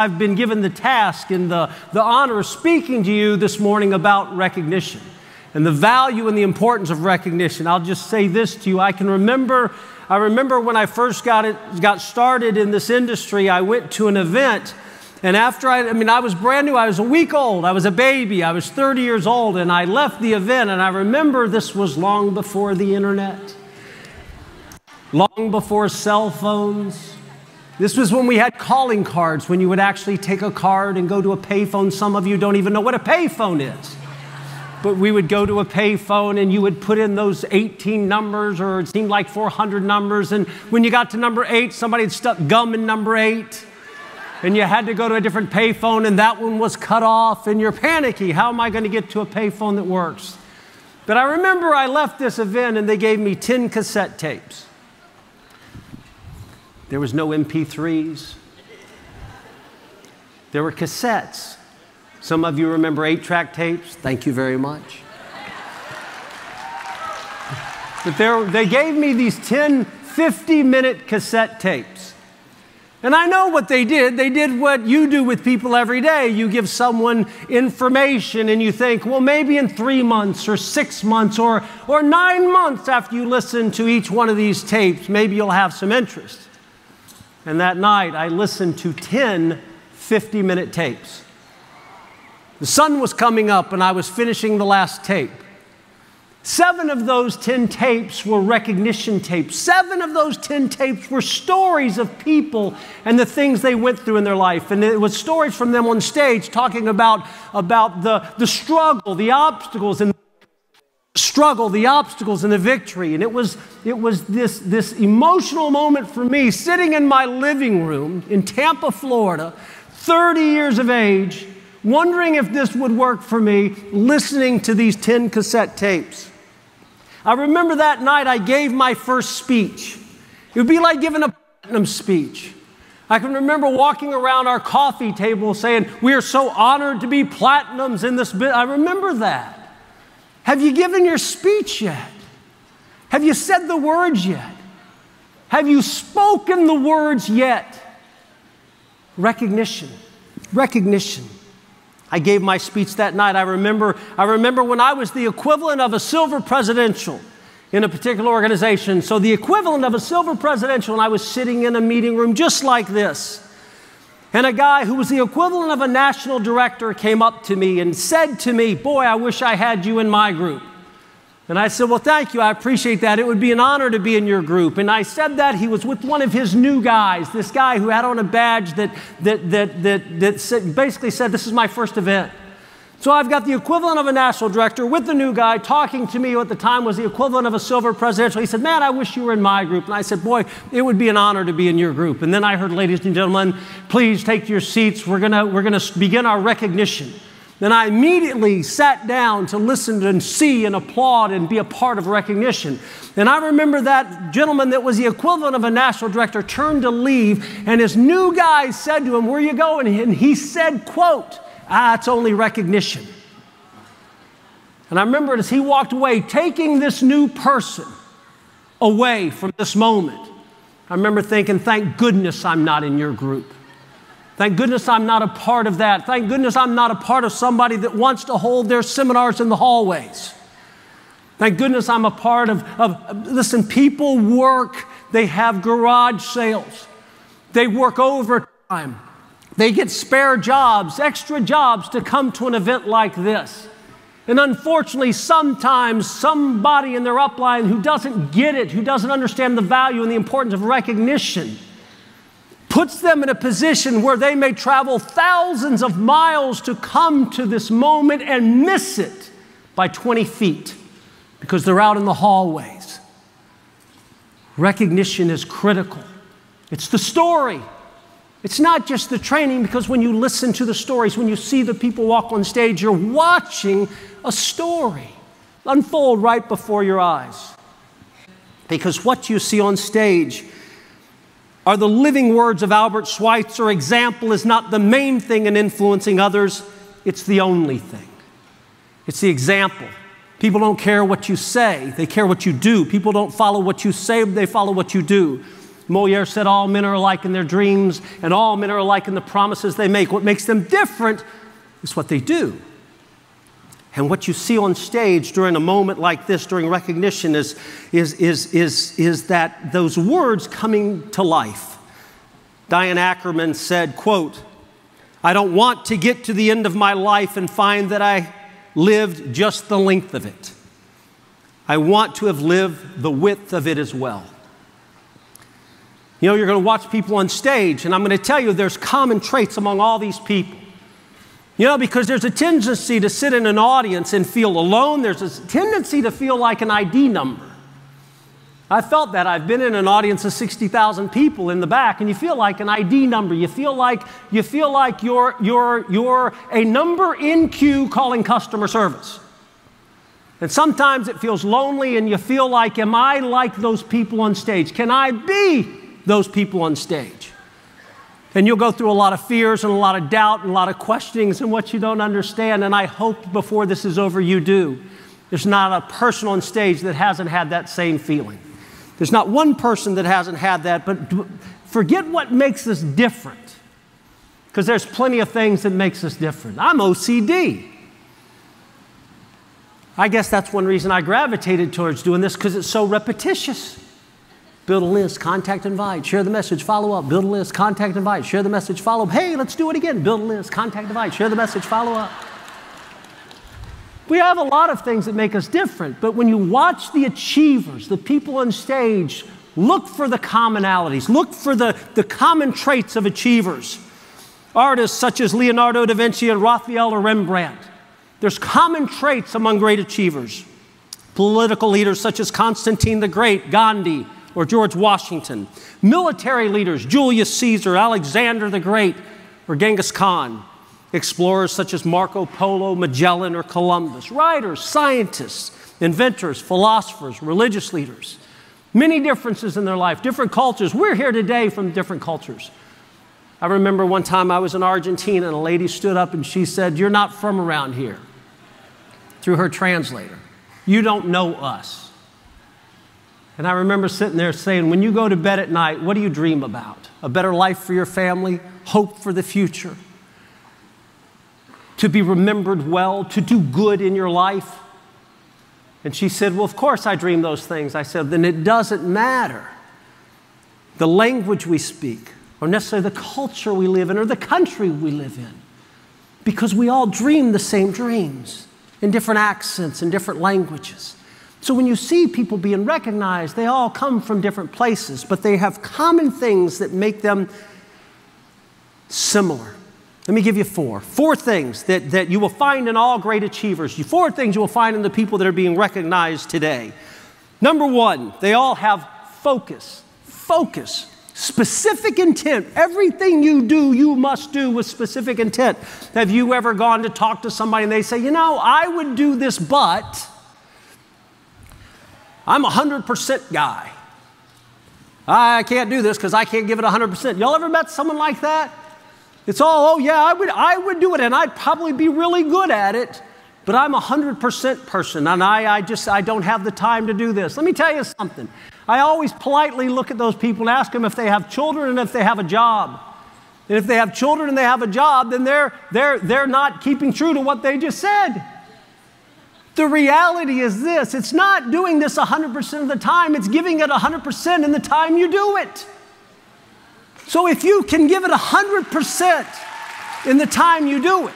I've been given the task and the, the honor of speaking to you this morning about recognition and the value and the importance of recognition. I'll just say this to you. I can remember, I remember when I first got, it, got started in this industry, I went to an event. And after I, I mean, I was brand new. I was a week old. I was a baby. I was 30 years old. And I left the event. And I remember this was long before the internet, long before cell phones this was when we had calling cards, when you would actually take a card and go to a payphone. Some of you don't even know what a payphone is. But we would go to a payphone and you would put in those 18 numbers, or it seemed like 400 numbers. And when you got to number eight, somebody had stuck gum in number eight. And you had to go to a different payphone, and that one was cut off, and you're panicky. How am I going to get to a payphone that works? But I remember I left this event and they gave me 10 cassette tapes. There was no MP3s. There were cassettes. Some of you remember eight track tapes. Thank you very much. But there, they gave me these 10 50 minute cassette tapes. And I know what they did. They did what you do with people every day. You give someone information and you think, well, maybe in three months or six months or, or nine months after you listen to each one of these tapes, maybe you'll have some interest. And that night, I listened to 10 50 minute tapes. The sun was coming up, and I was finishing the last tape. Seven of those 10 tapes were recognition tapes. Seven of those 10 tapes were stories of people and the things they went through in their life. And it was stories from them on stage talking about, about the, the struggle, the obstacles, and struggle, the obstacles, and the victory. And it was, it was this, this emotional moment for me sitting in my living room in Tampa, Florida, 30 years of age, wondering if this would work for me, listening to these 10 cassette tapes. I remember that night I gave my first speech. It would be like giving a platinum speech. I can remember walking around our coffee table saying, We are so honored to be platinums in this bit. I remember that. Have you given your speech yet? Have you said the words yet? Have you spoken the words yet? Recognition. Recognition. I gave my speech that night. I remember, I remember when I was the equivalent of a silver presidential in a particular organization. So, the equivalent of a silver presidential, and I was sitting in a meeting room just like this. And a guy who was the equivalent of a national director came up to me and said to me, Boy, I wish I had you in my group. And I said, Well, thank you. I appreciate that. It would be an honor to be in your group. And I said that he was with one of his new guys, this guy who had on a badge that, that, that, that, that basically said, This is my first event. So I've got the equivalent of a national director with the new guy talking to me who at the time was the equivalent of a silver presidential. He said, Man, I wish you were in my group. And I said, Boy, it would be an honor to be in your group. And then I heard, Ladies and gentlemen, please take your seats. We're going to we're to begin our recognition. Then I immediately sat down to listen and see and applaud and be a part of recognition. And I remember that gentleman that was the equivalent of a national director turned to leave, and his new guy said to him, Where you going? And he said, quote, Ah, it's only recognition. And I remember as he walked away, taking this new person away from this moment, I remember thinking, thank goodness I'm not in your group. Thank goodness I'm not a part of that. Thank goodness I'm not a part of somebody that wants to hold their seminars in the hallways. Thank goodness I'm a part of, of listen, people work, they have garage sales, they work overtime. They get spare jobs, extra jobs to come to an event like this. And unfortunately, sometimes somebody in their upline who doesn't get it, who doesn't understand the value and the importance of recognition, puts them in a position where they may travel thousands of miles to come to this moment and miss it by 20 feet because they're out in the hallways. Recognition is critical. It's the story. It's not just the training, because when you listen to the stories, when you see the people walk on stage, you're watching a story unfold right before your eyes. Because what you see on stage are the living words of Albert Schweitzer example is not the main thing in influencing others, it's the only thing. It's the example. People don't care what you say, they care what you do. People don't follow what you say, they follow what you do. Moliere said, All men are alike in their dreams, and all men are alike in the promises they make. What makes them different is what they do. And what you see on stage during a moment like this, during recognition, is, is, is, is, is that those words coming to life. Diane Ackerman said, quote, I don't want to get to the end of my life and find that I lived just the length of it. I want to have lived the width of it as well. You know, you're going to watch people on stage, and I'm going to tell you there's common traits among all these people. You know, because there's a tendency to sit in an audience and feel alone, there's a tendency to feel like an ID number. I felt that. I've been in an audience of 60,000 people in the back, and you feel like an ID number. You feel like, you feel like you're, you're, you're a number in queue calling customer service. And sometimes it feels lonely, and you feel like, Am I like those people on stage? Can I be those people on stage? And you'll go through a lot of fears and a lot of doubt and a lot of questionings and what you don't understand. And I hope before this is over, you do. There's not a person on stage that hasn't had that same feeling. There's not one person that hasn't had that, but forget what makes us different. Because there's plenty of things that makes us different. I'm OCD. I guess that's one reason I gravitated towards doing this because it's so repetitious. Build a list, contact, invite, share the message, follow up. Build a list, contact, invite, share the message, follow up. Hey, let's do it again. Build a list, contact, invite, share the message, follow up. We have a lot of things that make us different, but when you watch the achievers, the people on stage, look for the commonalities, look for the, the common traits of achievers. Artists such as Leonardo da Vinci and Raphael or Rembrandt. There's common traits among great achievers. Political leaders such as Constantine the Great, Gandhi, or George Washington. Military leaders, Julius Caesar, Alexander the Great, or Genghis Khan explorers such as Marco Polo, Magellan, or Columbus, writers, scientists, inventors, philosophers, religious leaders. Many differences in their life, different cultures. We're here today from different cultures. I remember one time I was in Argentina and a lady stood up and she said, You're not from around here, through her translator. You don't know us. And I remember sitting there saying, When you go to bed at night, what do you dream about? A better life for your family, hope for the future to be remembered well, to do good in your life? And she said, Well, of course I dream those things. I said, Then it doesn't matter the language we speak, or necessarily the culture we live in, or the country we live in, because we all dream the same dreams in different accents and different languages. So when you see people being recognized, they all come from different places, but they have common things that make them similar. Let me give you four. Four things that, that you will find in all great achievers. Four things you will find in the people that are being recognized today. Number one, they all have focus. Focus. Specific intent. Everything you do, you must do with specific intent. Have you ever gone to talk to somebody and they say, you know, I would do this, but I'm a 100% guy. I can't do this because I can't give it 100%. Y'all ever met someone like that? It's all, oh yeah, I would, I would do it and I'd probably be really good at it, but I'm a 100% person and I, I just, I don't have the time to do this. Let me tell you something. I always politely look at those people and ask them if they have children and if they have a job. And if they have children and they have a job, then they're, they're, they're not keeping true to what they just said. The reality is this it's not doing this 100% of the time, it's giving it 100% in the time you do it. So if you can give it 100% in the time you do it,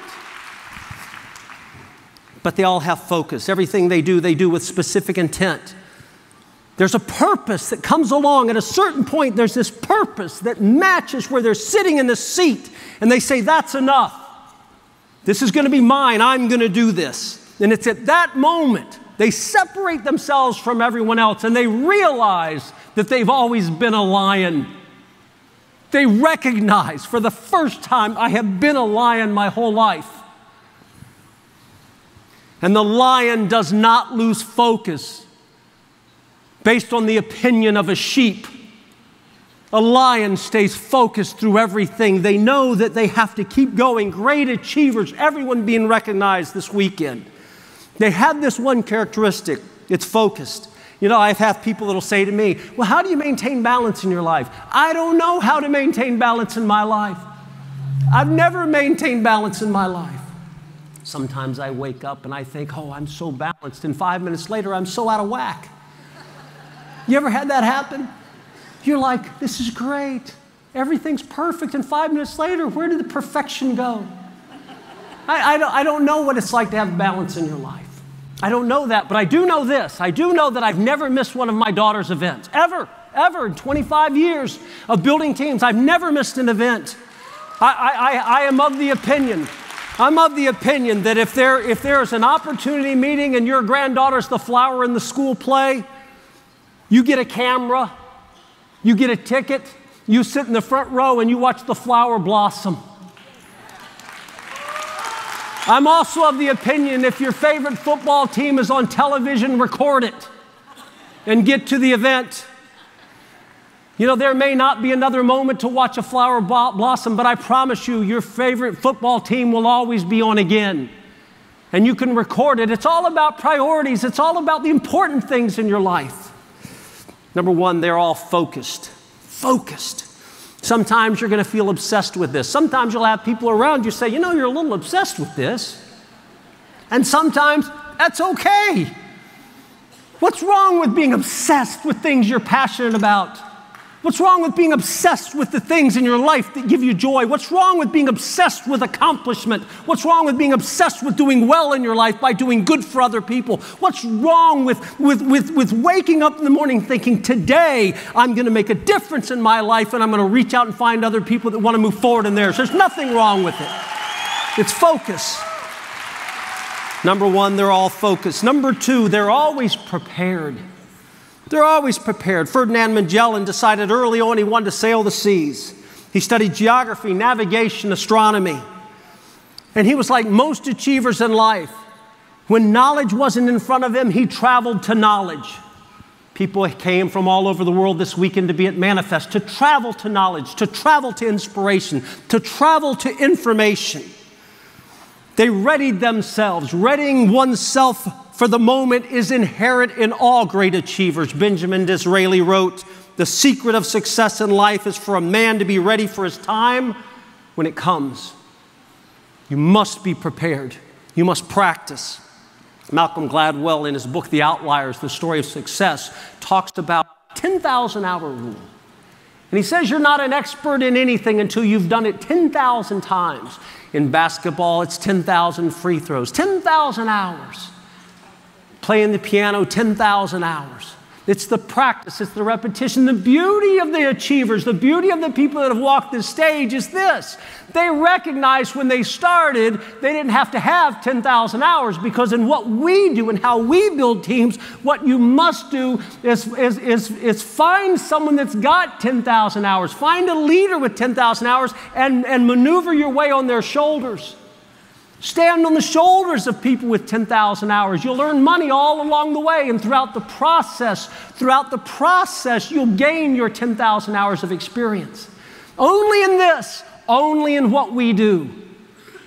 but they all have focus. Everything they do, they do with specific intent. There's a purpose that comes along. At a certain point, there's this purpose that matches where they're sitting in the seat and they say, That's enough. This is going to be mine. I'm going to do this. And it's at that moment they separate themselves from everyone else and they realize that they've always been a lion. They recognize for the first time, I have been a lion my whole life. And the lion does not lose focus based on the opinion of a sheep. A lion stays focused through everything. They know that they have to keep going. Great achievers, everyone being recognized this weekend. They have this one characteristic it's focused. You know, I've had people that'll say to me, Well, how do you maintain balance in your life? I don't know how to maintain balance in my life. I've never maintained balance in my life. Sometimes I wake up and I think, Oh, I'm so balanced. And five minutes later, I'm so out of whack. You ever had that happen? You're like, This is great. Everything's perfect. And five minutes later, where did the perfection go? I, I, don't, I don't know what it's like to have balance in your life. I don't know that, but I do know this. I do know that I've never missed one of my daughter's events, ever, ever in 25 years of building teams. I've never missed an event. I, I, I am of the opinion, I'm of the opinion that if there, if there is an opportunity meeting and your granddaughter's the flower in the school play, you get a camera, you get a ticket, you sit in the front row and you watch the flower blossom. I'm also of the opinion if your favorite football team is on television, record it and get to the event. You know, there may not be another moment to watch a flower blossom, but I promise you, your favorite football team will always be on again. And you can record it. It's all about priorities, it's all about the important things in your life. Number one, they're all focused. Focused. Sometimes you're going to feel obsessed with this. Sometimes you'll have people around you say, you know, you're a little obsessed with this. And sometimes that's okay. What's wrong with being obsessed with things you're passionate about? What's wrong with being obsessed with the things in your life that give you joy? What's wrong with being obsessed with accomplishment? What's wrong with being obsessed with doing well in your life by doing good for other people? What's wrong with, with, with, with waking up in the morning thinking, today I'm going to make a difference in my life and I'm going to reach out and find other people that want to move forward in theirs? There's nothing wrong with it. It's focus. Number one, they're all focused. Number two, they're always prepared. They're always prepared. Ferdinand Magellan decided early on he wanted to sail the seas. He studied geography, navigation, astronomy. And he was like most achievers in life. When knowledge wasn't in front of him, he traveled to knowledge. People came from all over the world this weekend to be at Manifest, to travel to knowledge, to travel to inspiration, to travel to information. They readied themselves, readying oneself for the moment is inherent in all great achievers. Benjamin Disraeli wrote, The secret of success in life is for a man to be ready for his time when it comes. You must be prepared, you must practice. Malcolm Gladwell, in his book, The Outliers, The Story of Success, talks about 10,000 hour rule. And he says you're not an expert in anything until you've done it 10,000 times. In basketball, it's 10,000 free throws, 10,000 hours playing the piano 10,000 hours. It's the practice, it's the repetition. The beauty of the achievers, the beauty of the people that have walked this stage is this. They recognized when they started, they didn't have to have 10,000 hours because in what we do and how we build teams, what you must do is, is, is, is find someone that's got 10,000 hours, find a leader with 10,000 hours, and, and maneuver your way on their shoulders. Stand on the shoulders of people with 10,000 hours. You'll earn money all along the way, and throughout the process, throughout the process, you'll gain your 10,000 hours of experience. Only in this, only in what we do,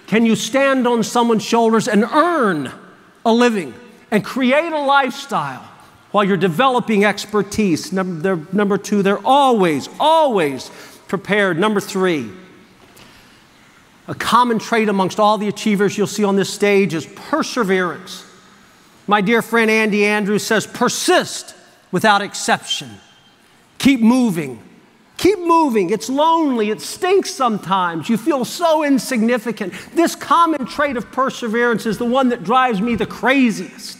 can you stand on someone's shoulders and earn a living and create a lifestyle while you're developing expertise. Number, number two, they're always, always prepared. Number three, a common trait amongst all the achievers you'll see on this stage is perseverance. My dear friend Andy Andrews says, persist without exception. Keep moving. Keep moving. It's lonely. It stinks sometimes. You feel so insignificant. This common trait of perseverance is the one that drives me the craziest.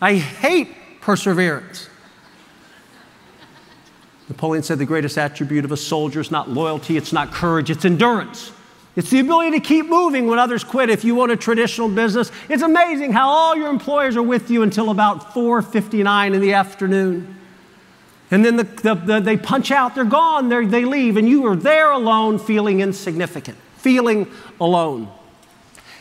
I hate perseverance. Napoleon said the greatest attribute of a soldier is not loyalty, it's not courage, it's endurance. It's the ability to keep moving when others quit. If you own a traditional business, it's amazing how all your employers are with you until about 4:59 in the afternoon. And then the, the, the, they punch out, they're gone, they're, they leave, and you are there alone feeling insignificant, feeling alone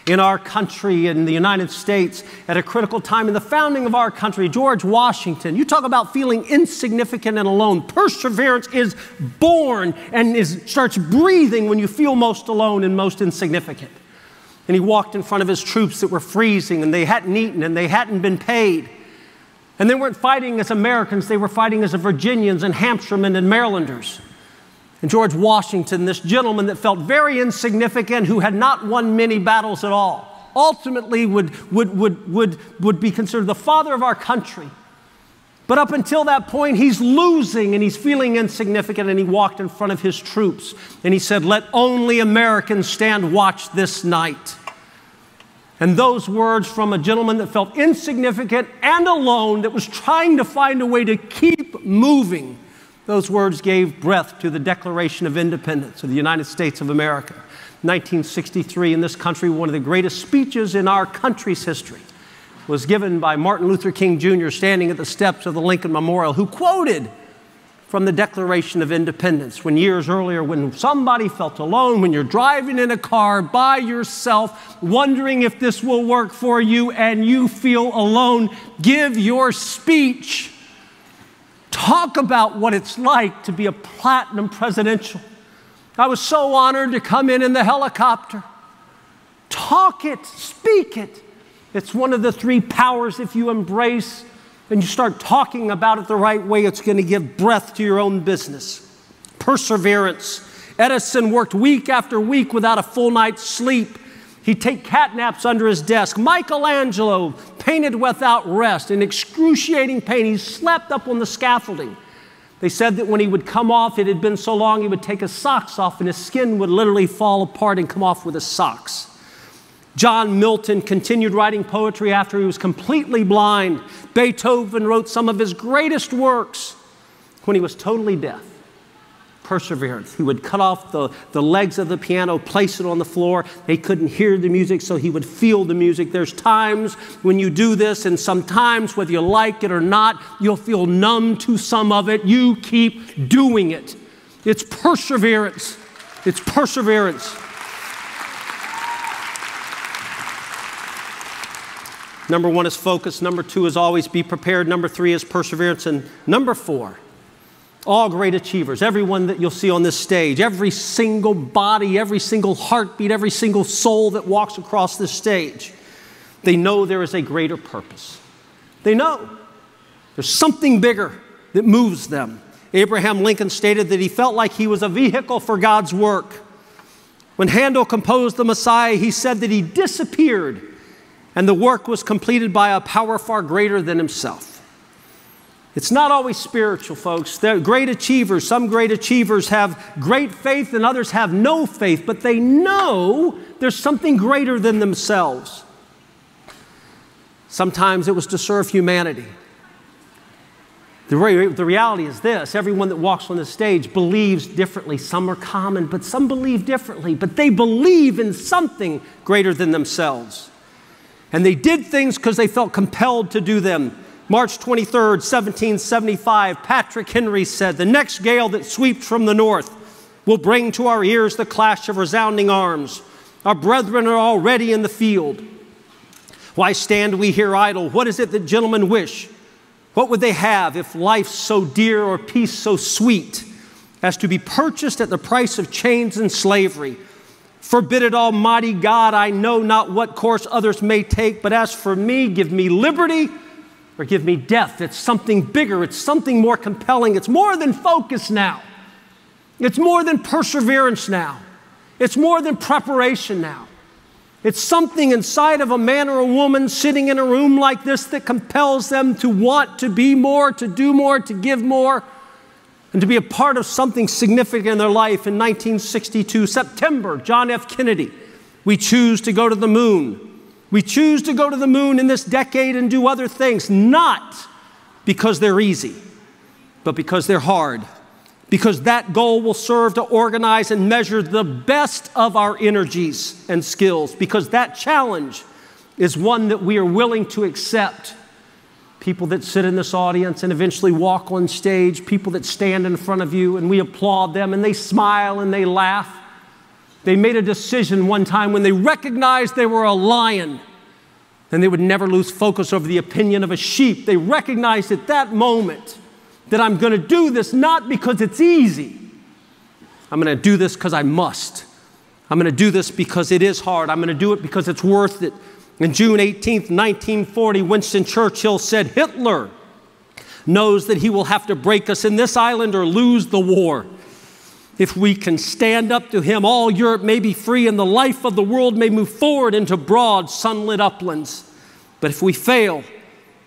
in our country, in the United States, at a critical time in the founding of our country, George Washington. You talk about feeling insignificant and alone. Perseverance is born and is, starts breathing when you feel most alone and most insignificant. And he walked in front of his troops that were freezing and they hadn't eaten and they hadn't been paid. And they weren't fighting as Americans, they were fighting as Virginians and Hampshiremen and Marylanders. And George Washington, this gentleman that felt very insignificant, who had not won many battles at all, ultimately would, would, would, would, would be considered the father of our country. But up until that point, he's losing and he's feeling insignificant. And he walked in front of his troops and he said, Let only Americans stand watch this night. And those words from a gentleman that felt insignificant and alone, that was trying to find a way to keep moving, those words gave breath to the Declaration of Independence of the United States of America. 1963 in this country, one of the greatest speeches in our country's history was given by Martin Luther King Jr. standing at the steps of the Lincoln Memorial, who quoted from the Declaration of Independence when years earlier, when somebody felt alone, when you're driving in a car by yourself, wondering if this will work for you, and you feel alone, give your speech. Talk about what it's like to be a platinum presidential. I was so honored to come in in the helicopter. Talk it, speak it. It's one of the three powers if you embrace and you start talking about it the right way, it's going to give breath to your own business. Perseverance. Edison worked week after week without a full night's sleep. He'd take cat naps under his desk. Michelangelo painted without rest in excruciating pain. He slept up on the scaffolding. They said that when he would come off, it had been so long, he would take his socks off and his skin would literally fall apart and come off with his socks. John Milton continued writing poetry after he was completely blind. Beethoven wrote some of his greatest works when he was totally deaf. Perseverance. He would cut off the, the legs of the piano, place it on the floor. They couldn't hear the music, so he would feel the music. There's times when you do this, and sometimes, whether you like it or not, you'll feel numb to some of it. You keep doing it. It's perseverance. It's perseverance. Number one is focus. Number two is always be prepared. Number three is perseverance. And number four, all great achievers, everyone that you'll see on this stage, every single body, every single heartbeat, every single soul that walks across this stage, they know there is a greater purpose. They know there's something bigger that moves them. Abraham Lincoln stated that he felt like he was a vehicle for God's work. When Handel composed the Messiah, he said that he disappeared and the work was completed by a power far greater than himself. It's not always spiritual, folks. They're great achievers. Some great achievers have great faith, and others have no faith, but they know there's something greater than themselves. Sometimes it was to serve humanity. The, re- the reality is this everyone that walks on the stage believes differently. Some are common, but some believe differently, but they believe in something greater than themselves. And they did things because they felt compelled to do them. March 23rd, 1775, Patrick Henry said, The next gale that sweeps from the north will bring to our ears the clash of resounding arms. Our brethren are already in the field. Why stand we here idle? What is it that gentlemen wish? What would they have if life so dear or peace so sweet as to be purchased at the price of chains and slavery? Forbid it, Almighty God. I know not what course others may take, but as for me, give me liberty or give me death. It's something bigger, it's something more compelling. It's more than focus now, it's more than perseverance now, it's more than preparation now. It's something inside of a man or a woman sitting in a room like this that compels them to want to be more, to do more, to give more and to be a part of something significant in their life in 1962, September, John F. Kennedy. We choose to go to the moon. We choose to go to the moon in this decade and do other things, not because they're easy, but because they're hard. Because that goal will serve to organize and measure the best of our energies and skills, because that challenge is one that we are willing to accept people that sit in this audience and eventually walk on stage, people that stand in front of you and we applaud them and they smile and they laugh. They made a decision one time when they recognized they were a lion, then they would never lose focus over the opinion of a sheep. They recognized at that moment that I'm going to do this not because it's easy. I'm going to do this because I must. I'm going to do this because it is hard. I'm going to do it because it's worth it. In June 18, 1940, Winston Churchill said, Hitler knows that he will have to break us in this island or lose the war. If we can stand up to him, all Europe may be free and the life of the world may move forward into broad, sunlit uplands. But if we fail,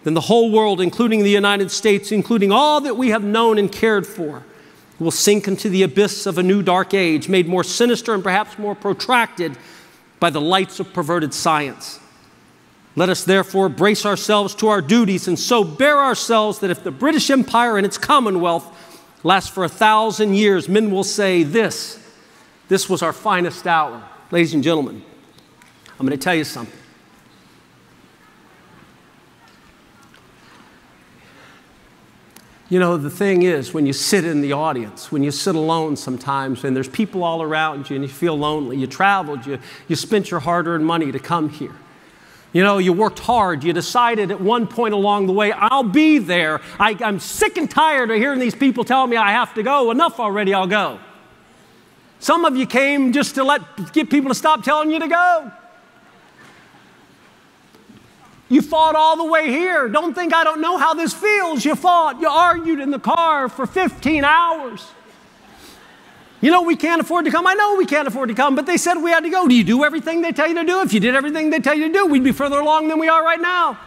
then the whole world, including the United States, including all that we have known and cared for, will sink into the abyss of a new dark age, made more sinister and perhaps more protracted by the lights of perverted science. Let us therefore brace ourselves to our duties and so bear ourselves that if the British Empire and its Commonwealth last for a thousand years, men will say, This, this was our finest hour. Ladies and gentlemen, I'm going to tell you something. You know, the thing is, when you sit in the audience, when you sit alone sometimes, and there's people all around you and you feel lonely, you traveled, you, you spent your hard earned money to come here. You know, you worked hard. You decided at one point along the way, I'll be there. I, am sick and tired of hearing these people tell me I have to go. Enough already, I'll go. Some of you came just to let get people to stop telling you to go. You fought all the way here. Don't think I don't know how this feels. You fought. You argued in the car for 15 hours. You know, we can't afford to come. I know we can't afford to come, but they said we had to go. Do you do everything they tell you to do? If you did everything they tell you to do, we'd be further along than we are right now.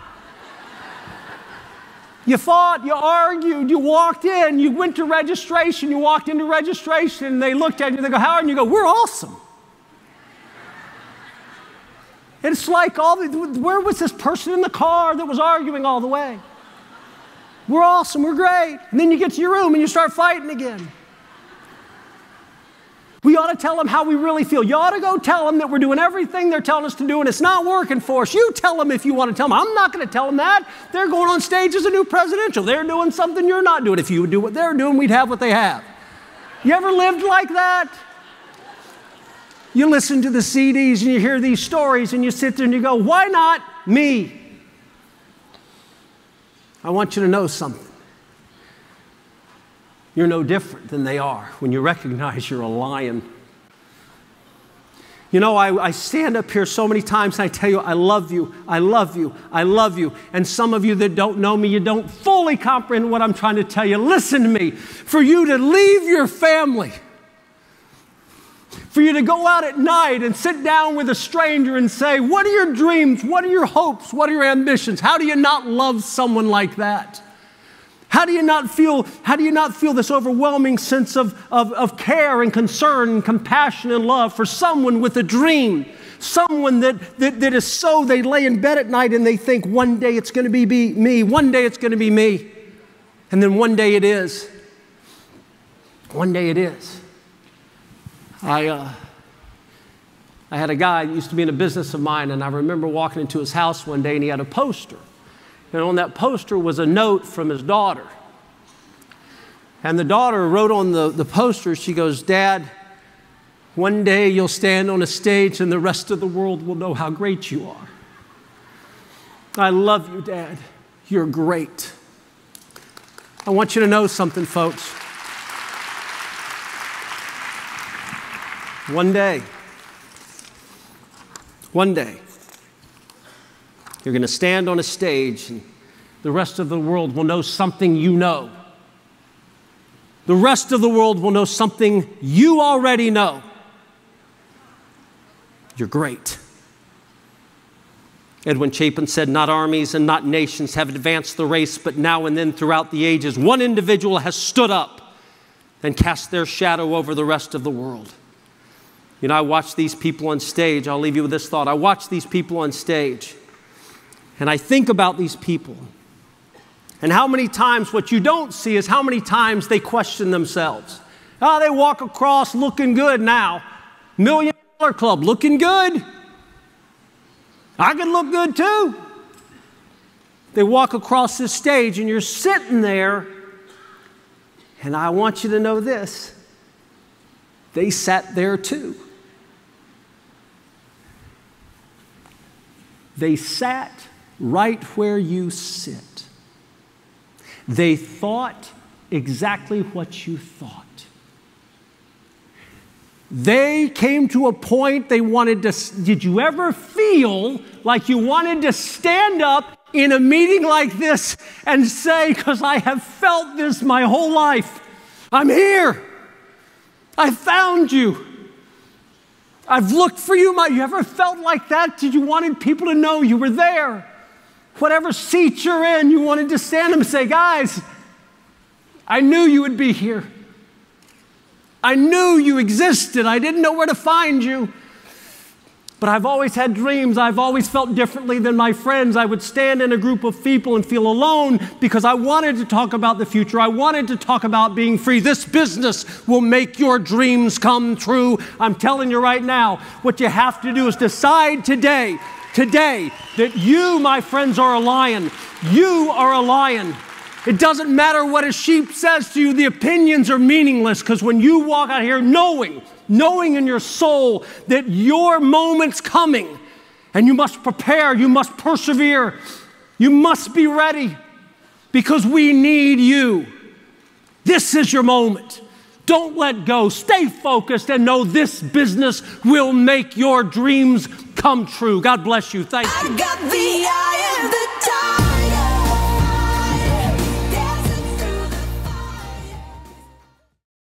You fought, you argued, you walked in, you went to registration, you walked into registration, and they looked at you, they go, How are you? you go, We're awesome. It's like all the, where was this person in the car that was arguing all the way? We're awesome, we're great. And then you get to your room and you start fighting again. We ought to tell them how we really feel. You ought to go tell them that we're doing everything they're telling us to do and it's not working for us. You tell them if you want to tell them. I'm not going to tell them that. They're going on stage as a new presidential. They're doing something you're not doing. If you would do what they're doing, we'd have what they have. You ever lived like that? You listen to the CDs and you hear these stories and you sit there and you go, why not me? I want you to know something. You're no different than they are when you recognize you're a lion. You know, I, I, stand up here so many times and I tell you, I love you, I love you, I love you. And some of you that don't know me, you don't fully comprehend what I'm trying to tell you. Listen to me. For you to leave your family, for you to go out at night and sit down with a stranger and say, What are your dreams? What are your hopes? What are your ambitions? How do you not love someone like that? How do you not feel, how do you not feel this overwhelming sense of, of, of care and concern and compassion and love for someone with a dream? Someone that, that, that is so, they lay in bed at night and they think, one day it's going to be, be me, one day it's going to be me. And then one day it is. One day it is. I, uh, I had a guy used to be in a business of mine, and I remember walking into his house one day and he had a poster and on that poster was a note from his daughter. And the daughter wrote on the, the poster, she goes, Dad, one day you'll stand on a stage and the rest of the world will know how great you are. I love you, Dad. You're great. I want you to know something, folks. One day, one day, you're going to stand on a stage, and the rest of the world will know something you know. The rest of the world will know something you already know. You're great. Edwin Chapin said, Not armies and not nations have advanced the race, but now and then throughout the ages, one individual has stood up and cast their shadow over the rest of the world. You know, I watch these people on stage. I'll leave you with this thought. I watch these people on stage. And I think about these people and how many times what you don't see is how many times they question themselves. Oh, they walk across looking good now. Million dollar club looking good. I can look good too. They walk across this stage and you're sitting there, and I want you to know this they sat there too. They sat right where you sit. They thought exactly what you thought. They came to a point they wanted to. Did you ever feel like you wanted to stand up in a meeting like this and say, because I have felt this my whole life, I'm here. I found you. I've looked for you. My, you ever felt like that? Did you wanted people to know you were there? Whatever seat you're in, you wanted to stand and say, guys, I knew you would be here. I knew you existed. I didn't know where to find you. But I've always had dreams. I've always felt differently than my friends. I would stand in a group of people and feel alone because I wanted to talk about the future. I wanted to talk about being free. This business will make your dreams come true. I'm telling you right now, what you have to do is decide today, today, that you, my friends, are a lion. You are a lion. It doesn't matter what a sheep says to you, the opinions are meaningless because when you walk out here knowing knowing in your soul that your moment's coming and you must prepare, you must persevere, you must be ready because we need you. This is your moment. Don't let go. Stay focused and know this business will make your dreams come true. God bless you. Thank you.